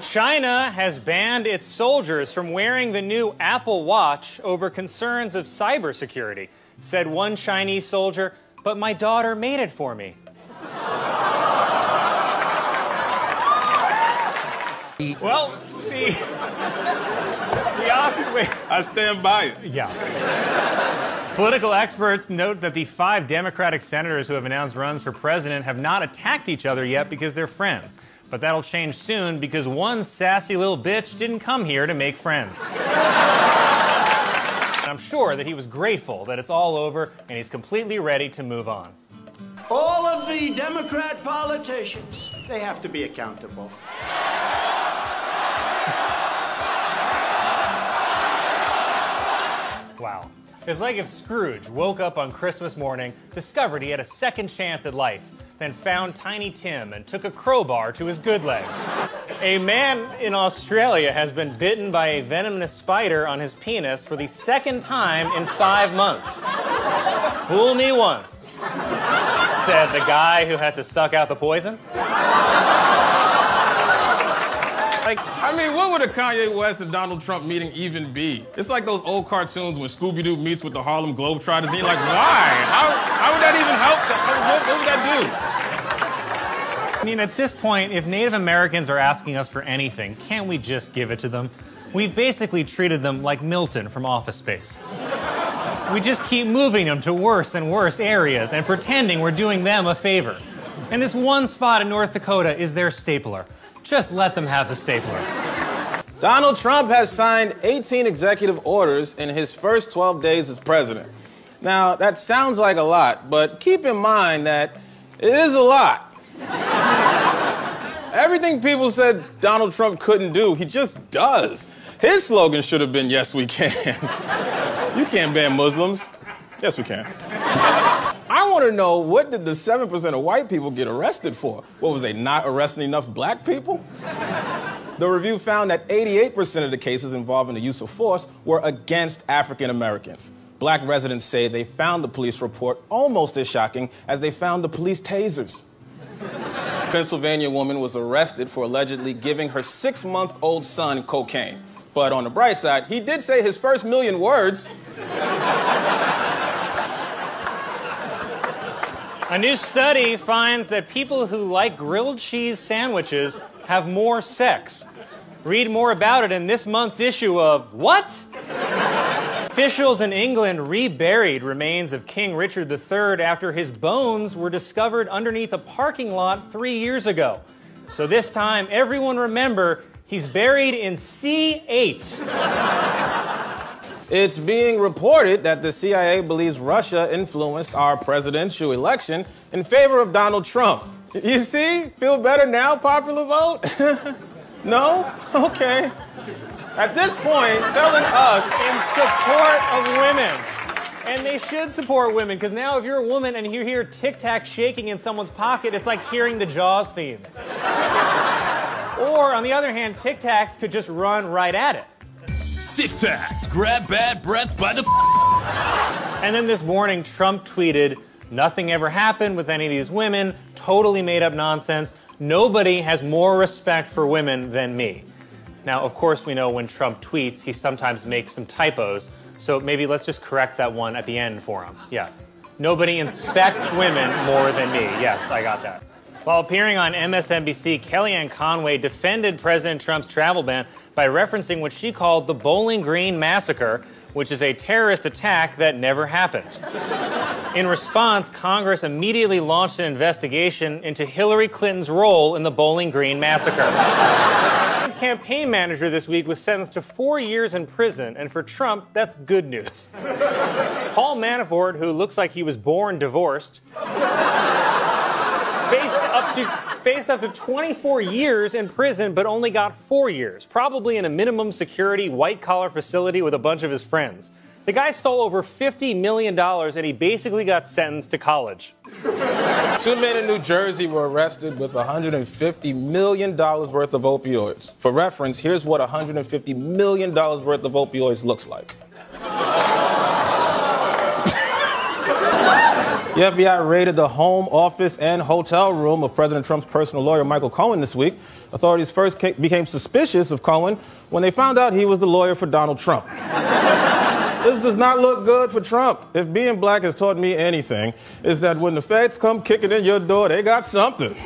China has banned its soldiers from wearing the new Apple Watch over concerns of cybersecurity, said one Chinese soldier, but my daughter made it for me. well, the, the Oscar. I stand by it. Yeah. Political experts note that the five Democratic senators who have announced runs for president have not attacked each other yet because they're friends. But that'll change soon because one sassy little bitch didn't come here to make friends. I'm sure that he was grateful that it's all over and he's completely ready to move on. All of the Democrat politicians, they have to be accountable. Wow. It's like if Scrooge woke up on Christmas morning, discovered he had a second chance at life, then found Tiny Tim and took a crowbar to his good leg. A man in Australia has been bitten by a venomous spider on his penis for the second time in five months. Fool me once, said the guy who had to suck out the poison. Like, I mean, what would a Kanye West and Donald Trump meeting even be? It's like those old cartoons when Scooby Doo meets with the Harlem Globetrotters. And you're like, why? How, how would that even help? What, what would that do? I mean, at this point, if Native Americans are asking us for anything, can't we just give it to them? We've basically treated them like Milton from Office Space. We just keep moving them to worse and worse areas and pretending we're doing them a favor. And this one spot in North Dakota is their stapler. Just let them have the stapler. Donald Trump has signed 18 executive orders in his first 12 days as president. Now, that sounds like a lot, but keep in mind that it is a lot. Everything people said Donald Trump couldn't do, he just does. His slogan should have been, Yes, we can. you can't ban Muslims. Yes, we can. I want to know what did the 7% of white people get arrested for? What was they not arresting enough black people? The review found that 88% of the cases involving the use of force were against African Americans. Black residents say they found the police report almost as shocking as they found the police tasers. Pennsylvania woman was arrested for allegedly giving her six month old son cocaine. But on the bright side, he did say his first million words. A new study finds that people who like grilled cheese sandwiches have more sex. Read more about it in this month's issue of What? Officials in England reburied remains of King Richard III after his bones were discovered underneath a parking lot three years ago. So this time, everyone remember, he's buried in C8. It's being reported that the CIA believes Russia influenced our presidential election in favor of Donald Trump. You see? Feel better now, popular vote? no? Okay. At this point, telling us. In support of women. And they should support women, because now if you're a woman and you hear Tic Tac shaking in someone's pocket, it's like hearing the Jaws theme. or, on the other hand, Tic Tacs could just run right at it. Tic Tacs, grab bad breath by the. And then this morning, Trump tweeted, Nothing ever happened with any of these women, totally made up nonsense. Nobody has more respect for women than me. Now, of course, we know when Trump tweets, he sometimes makes some typos, so maybe let's just correct that one at the end for him. Yeah. Nobody inspects women more than me. Yes, I got that. While appearing on MSNBC, Kellyanne Conway defended President Trump's travel ban by referencing what she called the Bowling Green Massacre, which is a terrorist attack that never happened. In response, Congress immediately launched an investigation into Hillary Clinton's role in the Bowling Green Massacre. Campaign manager this week was sentenced to four years in prison, and for Trump, that's good news. Paul Manafort, who looks like he was born divorced, faced up to faced up to 24 years in prison, but only got four years, probably in a minimum security white collar facility with a bunch of his friends. The guy stole over $50 million and he basically got sentenced to college. Two men in New Jersey were arrested with $150 million worth of opioids. For reference, here's what $150 million worth of opioids looks like. The FBI raided the home, office, and hotel room of President Trump's personal lawyer, Michael Cohen, this week. Authorities first became suspicious of Cohen when they found out he was the lawyer for Donald Trump. This does not look good for Trump. If being black has taught me anything, is that when the feds come kicking in your door, they got something.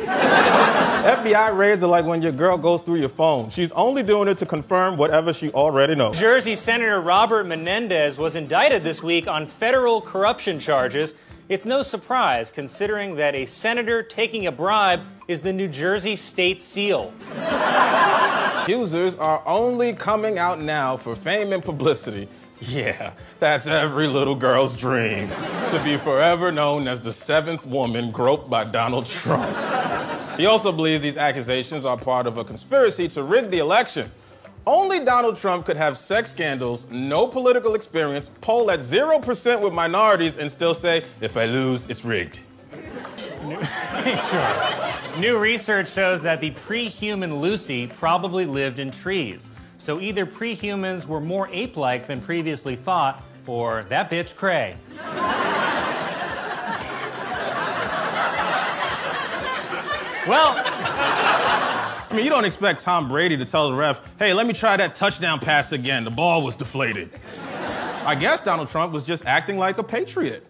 FBI raids are like when your girl goes through your phone. She's only doing it to confirm whatever she already knows. Jersey Senator Robert Menendez was indicted this week on federal corruption charges. It's no surprise, considering that a senator taking a bribe is the New Jersey state seal. Accusers are only coming out now for fame and publicity. Yeah, that's every little girl's dream to be forever known as the seventh woman groped by Donald Trump. He also believes these accusations are part of a conspiracy to rig the election. Only Donald Trump could have sex scandals, no political experience, poll at 0% with minorities, and still say, if I lose, it's rigged. New research shows that the pre human Lucy probably lived in trees. So either pre humans were more ape like than previously thought, or that bitch cray. well, I mean, you don't expect Tom Brady to tell the ref, hey, let me try that touchdown pass again. The ball was deflated. I guess Donald Trump was just acting like a patriot.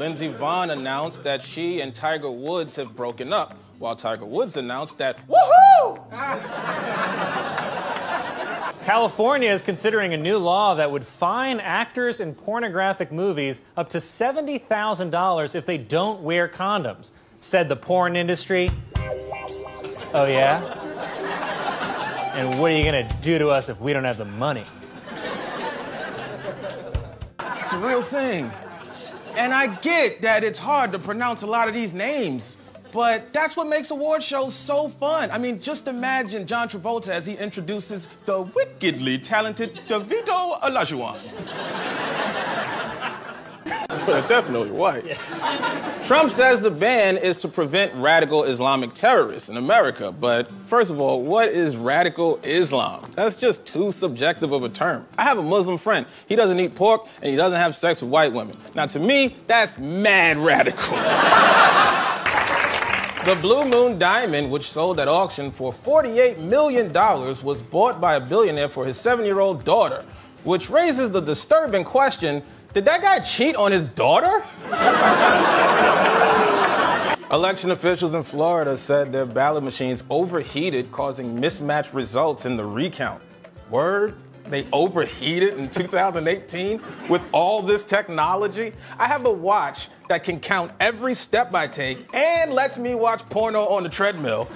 Lindsey Vonn announced that she and Tiger Woods have broken up, while Tiger Woods announced that, woohoo! California is considering a new law that would fine actors in pornographic movies up to $70,000 if they don't wear condoms, said the porn industry. Oh, yeah? And what are you going to do to us if we don't have the money? It's a real thing. And I get that it's hard to pronounce a lot of these names, but that's what makes award shows so fun. I mean, just imagine John Travolta as he introduces the wickedly talented Davido Olajuwon. but definitely white. Yeah. Trump says the ban is to prevent radical Islamic terrorists in America. But first of all, what is radical Islam? That's just too subjective of a term. I have a Muslim friend. He doesn't eat pork and he doesn't have sex with white women. Now, to me, that's mad radical. The Blue Moon diamond, which sold at auction for $48 million, was bought by a billionaire for his seven year old daughter, which raises the disturbing question did that guy cheat on his daughter? Election officials in Florida said their ballot machines overheated, causing mismatched results in the recount. Word? They overheated in 2018 with all this technology? I have a watch that can count every step I take and lets me watch porno on the treadmill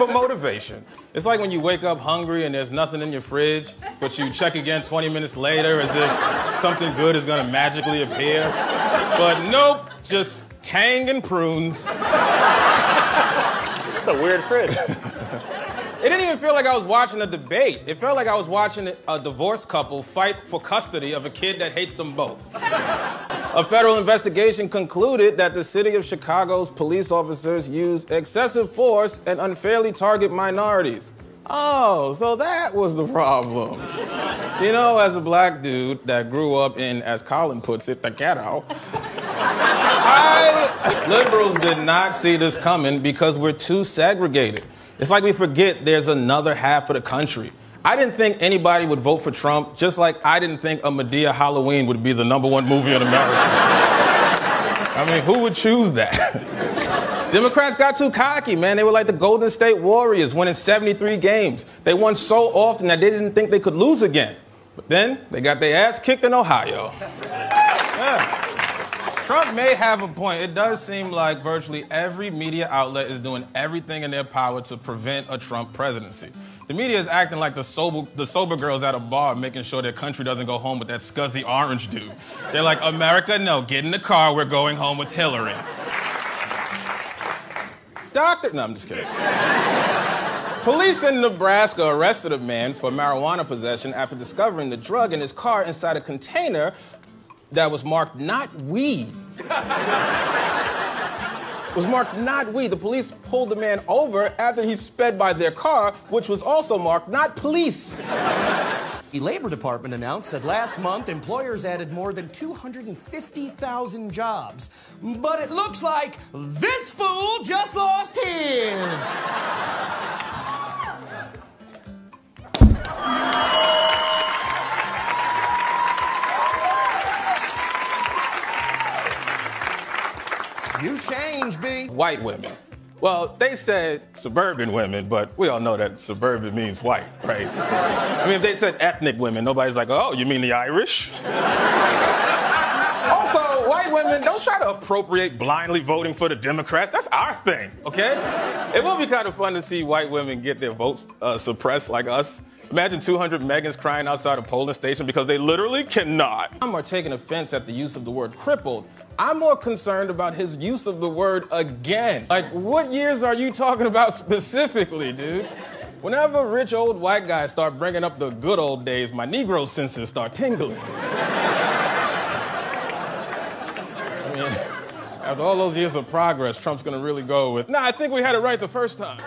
for motivation. It's like when you wake up hungry and there's nothing in your fridge, but you check again 20 minutes later as if something good is gonna magically appear. But nope, just tang and prunes. That's a weird fridge. It didn't even feel like I was watching a debate. It felt like I was watching a divorced couple fight for custody of a kid that hates them both. A federal investigation concluded that the city of Chicago's police officers used excessive force and unfairly target minorities. Oh, so that was the problem. You know, as a black dude that grew up in, as Colin puts it, the ghetto, I, liberals did not see this coming because we're too segregated. It's like we forget there's another half of the country. I didn't think anybody would vote for Trump, just like I didn't think a Madea Halloween would be the number one movie in America. I mean, who would choose that? Democrats got too cocky, man. They were like the Golden State Warriors, winning 73 games. They won so often that they didn't think they could lose again. But then they got their ass kicked in Ohio. Trump may have a point. It does seem like virtually every media outlet is doing everything in their power to prevent a Trump presidency. The media is acting like the sober, the sober girls at a bar, making sure their country doesn't go home with that scuzzy orange dude. They're like, America, no, get in the car, we're going home with Hillary. Doctor, no, I'm just kidding. Police in Nebraska arrested a man for marijuana possession after discovering the drug in his car inside a container that was marked not we. was marked not we. The police pulled the man over after he sped by their car, which was also marked not police. The Labor Department announced that last month employers added more than 250,000 jobs. But it looks like this fool White women. Well, they said suburban women, but we all know that suburban means white, right? I mean, if they said ethnic women, nobody's like, oh, you mean the Irish? also, white women, don't try to appropriate blindly voting for the Democrats. That's our thing, okay? It will be kind of fun to see white women get their votes uh, suppressed like us. Imagine 200 Megans crying outside a polling station because they literally cannot. Some are taking offense at the use of the word crippled. I'm more concerned about his use of the word again. Like, what years are you talking about specifically, dude? Whenever rich old white guys start bringing up the good old days, my Negro senses start tingling. I mean, after all those years of progress, Trump's gonna really go with, nah, I think we had it right the first time.